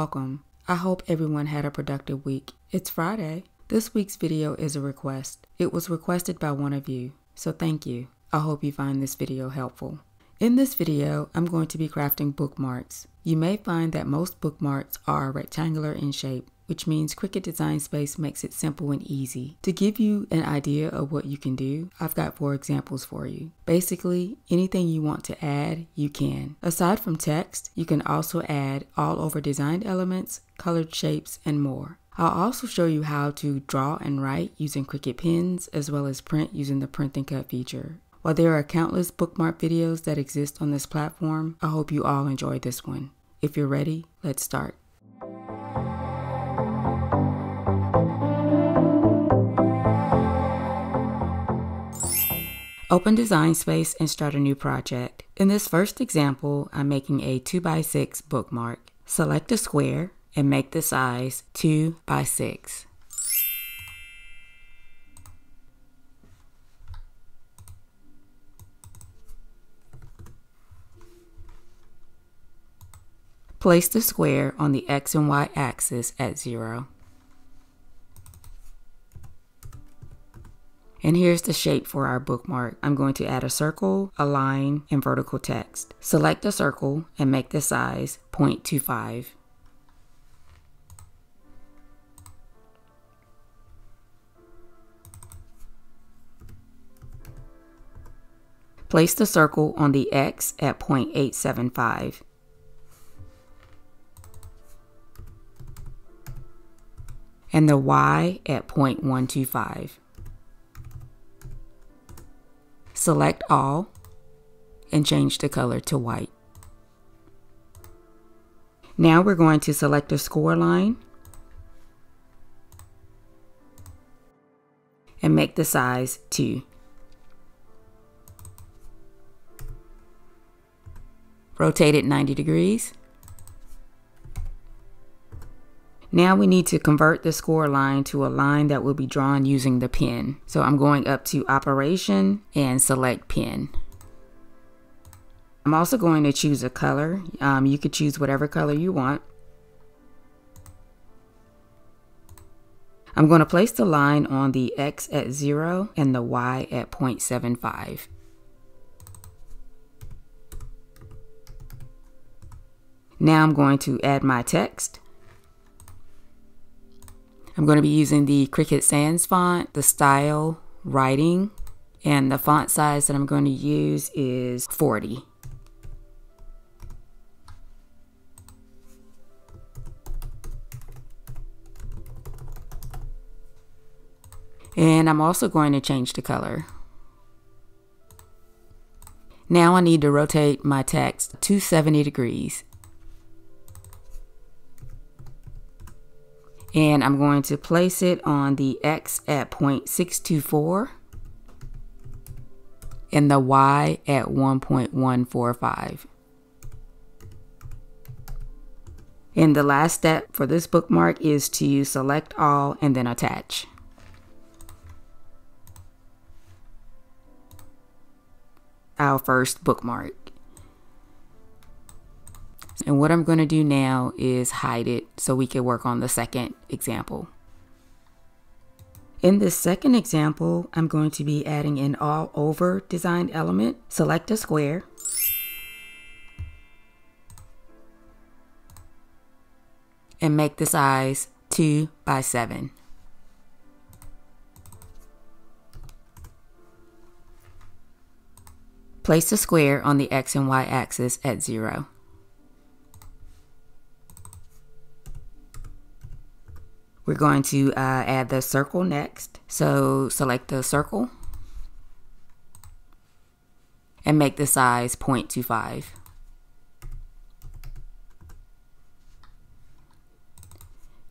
welcome. I hope everyone had a productive week. It's Friday. This week's video is a request. It was requested by one of you, so thank you. I hope you find this video helpful. In this video, I'm going to be crafting bookmarks. You may find that most bookmarks are rectangular in shape, which means Cricut Design Space makes it simple and easy. To give you an idea of what you can do, I've got four examples for you. Basically, anything you want to add, you can. Aside from text, you can also add all over designed elements, colored shapes, and more. I'll also show you how to draw and write using Cricut pens as well as print using the print and cut feature. While there are countless bookmark videos that exist on this platform, I hope you all enjoyed this one. If you're ready, let's start. Open Design Space and start a new project. In this first example, I'm making a 2x6 bookmark. Select a square and make the size 2 by 6. Place the square on the X and Y axis at 0. And here's the shape for our bookmark. I'm going to add a circle, a line, and vertical text. Select a circle and make the size 0.25. Place the circle on the X at 0.875. and the Y at 0.125. Select all and change the color to white. Now we're going to select a score line and make the size 2. Rotate it 90 degrees. Now we need to convert the score line to a line that will be drawn using the pen. So I'm going up to operation and select pen. I'm also going to choose a color. Um, you could choose whatever color you want. I'm going to place the line on the X at 0 and the Y at 0.75. Now I'm going to add my text. I'm going to be using the Cricut Sans font, the style, writing, and the font size that I'm going to use is 40. And I'm also going to change the color. Now I need to rotate my text 270 degrees. And I'm going to place it on the X at 0.624 and the Y at 1.145. And the last step for this bookmark is to select all and then attach. Our first bookmark. And what I'm going to do now is hide it so we can work on the second example. In this second example, I'm going to be adding an all over design element. Select a square. And make the size 2 by 7. Place the square on the X and Y axis at 0. We're going to uh, add the circle next. So select the circle and make the size 0.25.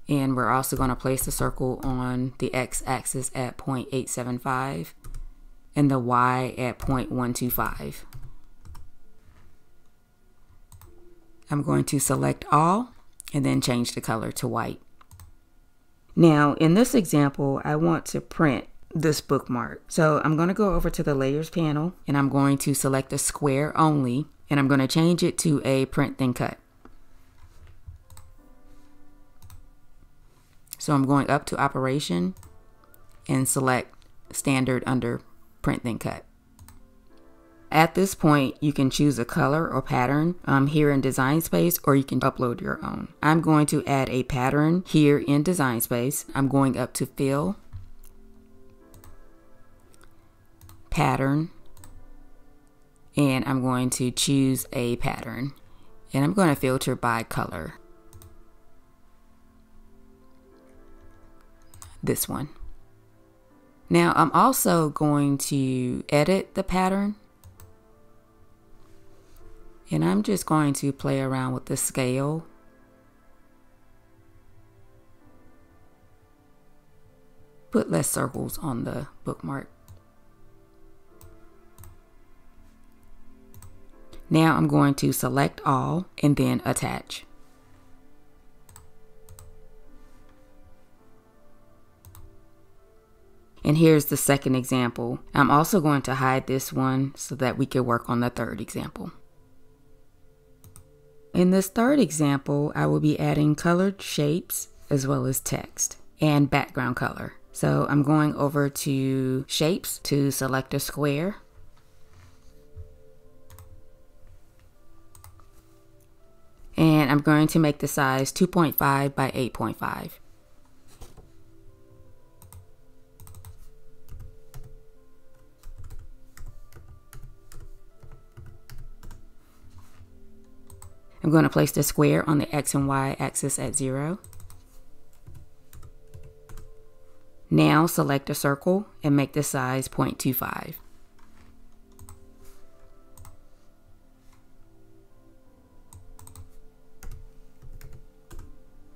And we're also going to place the circle on the x-axis at 0.875 and the y at 0.125. I'm going to select all and then change the color to white. Now, in this example, I want to print this bookmark. So I'm going to go over to the layers panel and I'm going to select the square only and I'm going to change it to a print then cut. So I'm going up to operation and select standard under print then cut. At this point, you can choose a color or pattern um, here in Design Space, or you can upload your own. I'm going to add a pattern here in Design Space. I'm going up to Fill, Pattern, and I'm going to choose a pattern. And I'm going to filter by color. This one. Now I'm also going to edit the pattern and I'm just going to play around with the scale. Put less circles on the bookmark. Now I'm going to select all and then attach. And here's the second example. I'm also going to hide this one so that we can work on the third example. In this third example, I will be adding colored shapes as well as text and background color. So I'm going over to shapes to select a square. And I'm going to make the size 2.5 by 8.5. I'm going to place the square on the X and Y axis at zero. Now select a circle and make the size 0.25.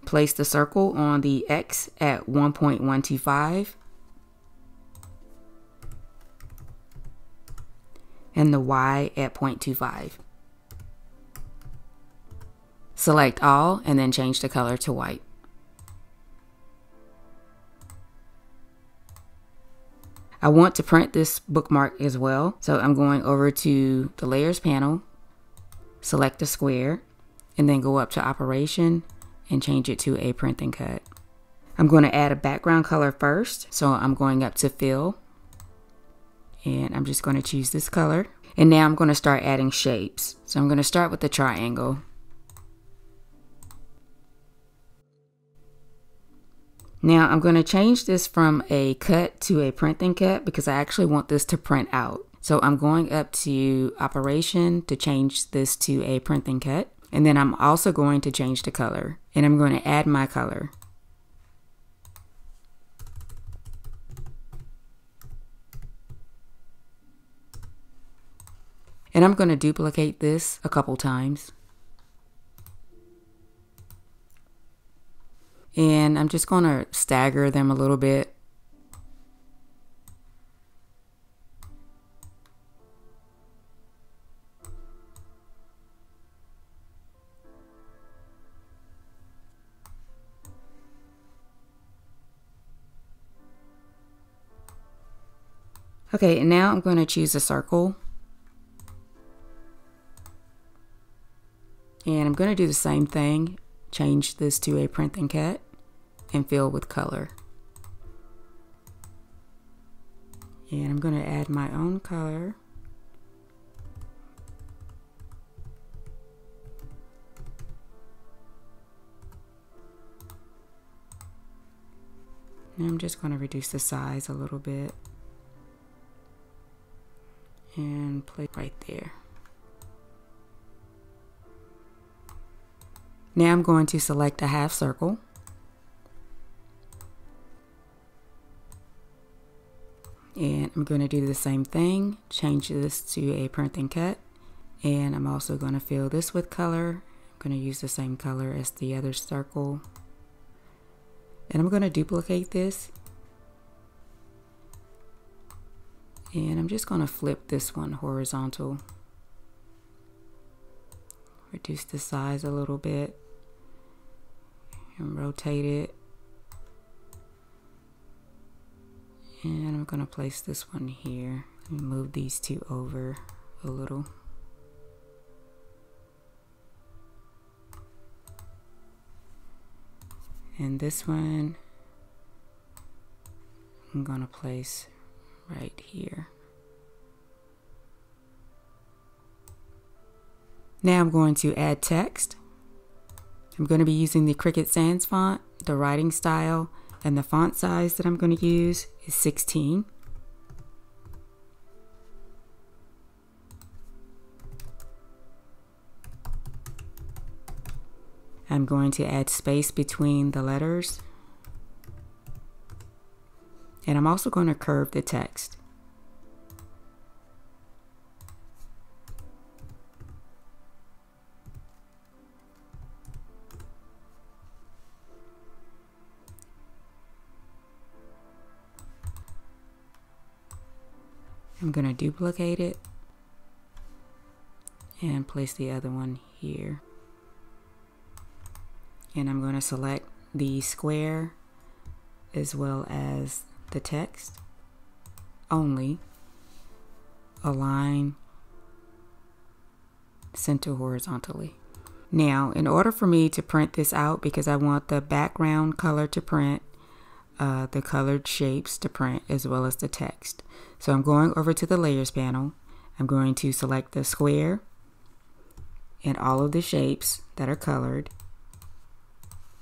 Place the circle on the X at 1.125 and the Y at 0.25. Select all and then change the color to white. I want to print this bookmark as well. So I'm going over to the layers panel, select the square, and then go up to operation and change it to a print then cut. I'm going to add a background color first. So I'm going up to fill and I'm just going to choose this color. And now I'm going to start adding shapes. So I'm going to start with the triangle. Now I'm going to change this from a cut to a print then cut because I actually want this to print out. So I'm going up to operation to change this to a print then cut. And then I'm also going to change the color and I'm going to add my color. And I'm going to duplicate this a couple times. And I'm just going to stagger them a little bit. Okay, and now I'm going to choose a circle. And I'm going to do the same thing change this to a print then cut and fill with color. And I'm going to add my own color. And I'm just going to reduce the size a little bit and place right there. Now I'm going to select a half circle. I'm going to do the same thing, change this to a print then cut. And I'm also going to fill this with color. I'm going to use the same color as the other circle. And I'm going to duplicate this. And I'm just going to flip this one horizontal. Reduce the size a little bit and rotate it. And I'm to place this one here move these two over a little. And this one, I'm to place right here. Now I'm going to add text. I'm going to be using the Cricut Sans font, the writing style, and the font size that I'm going to use is 16. I'm going to add space between the letters. And I'm also going to curve the text. I'm going to duplicate it and place the other one here. And I'm going to select the square as well as the text only. Align center horizontally. Now, in order for me to print this out, because I want the background color to print, uh, the colored shapes to print as well as the text. So I'm going over to the layers panel. I'm going to select the square and all of the shapes that are colored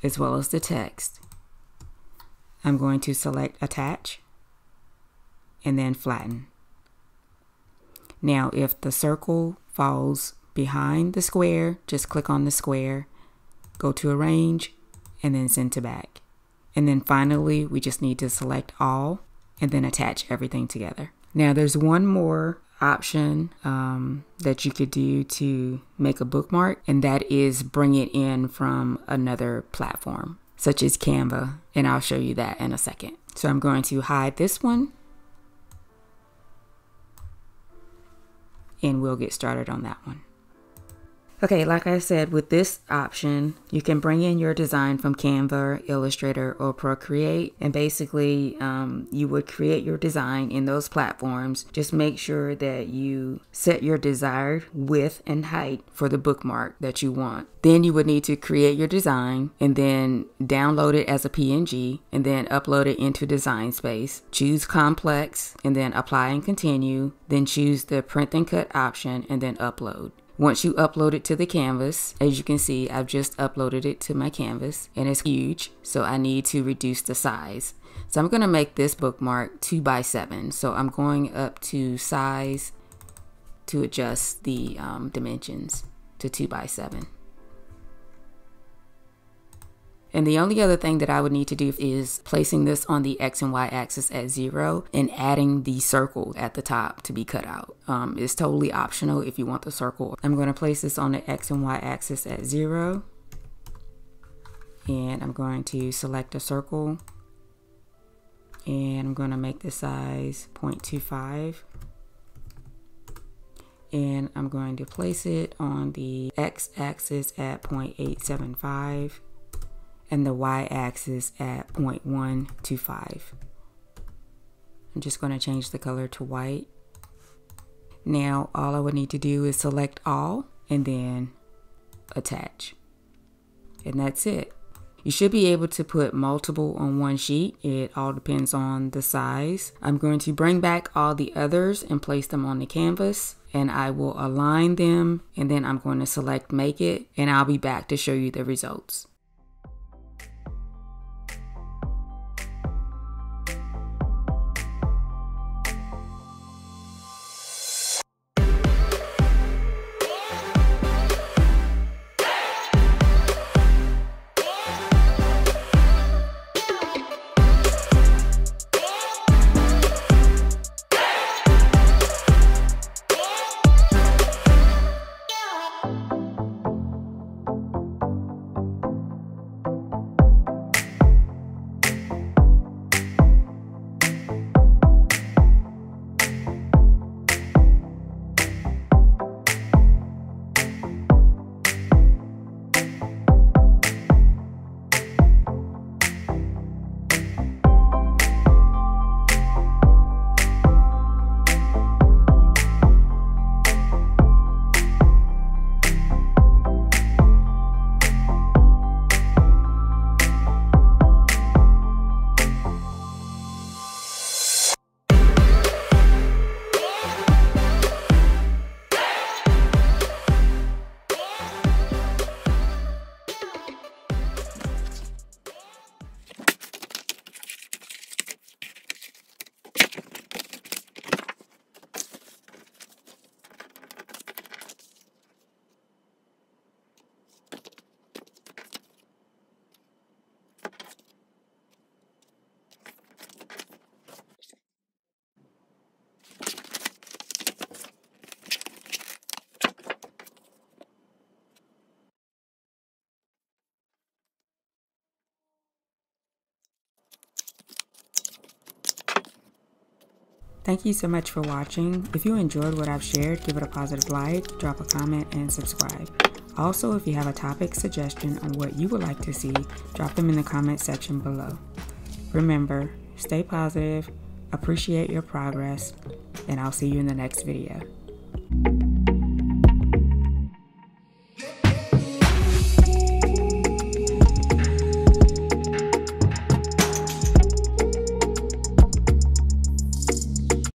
as well as the text. I'm going to select attach and then flatten. Now if the circle falls behind the square, just click on the square, go to arrange and then send to back. And then finally, we just need to select all and then attach everything together. Now there's one more option um, that you could do to make a bookmark, and that is bring it in from another platform, such as Canva, and I'll show you that in a second. So I'm going to hide this one, and we'll get started on that one. Okay, like I said, with this option, you can bring in your design from Canva, Illustrator, or Procreate. And basically, um, you would create your design in those platforms. Just make sure that you set your desired width and height for the bookmark that you want. Then you would need to create your design and then download it as a PNG and then upload it into Design Space. Choose Complex and then apply and continue. Then choose the print and cut option and then upload. Once you upload it to the canvas, as you can see, I've just uploaded it to my canvas and it's huge. So I need to reduce the size. So I'm going to make this bookmark 2 by 7 So I'm going up to size to adjust the um, dimensions to 2 by 7 and the only other thing that I would need to do is placing this on the X and Y axis at zero and adding the circle at the top to be cut out. Um, it's totally optional if you want the circle. I'm going to place this on the X and Y axis at zero. And I'm going to select a circle. And I'm going to make the size 0.25 and I'm going to place it on the x axis at 0.875 and the y-axis at 0.125. I'm just going to change the color to white. Now all I would need to do is select all and then attach. And that's it. You should be able to put multiple on one sheet. It all depends on the size. I'm going to bring back all the others and place them on the canvas and I will align them and then I'm going to select make it and I'll be back to show you the results. Thank you so much for watching. If you enjoyed what I've shared, give it a positive like, drop a comment, and subscribe. Also, if you have a topic suggestion on what you would like to see, drop them in the comment section below. Remember, stay positive, appreciate your progress, and I'll see you in the next video.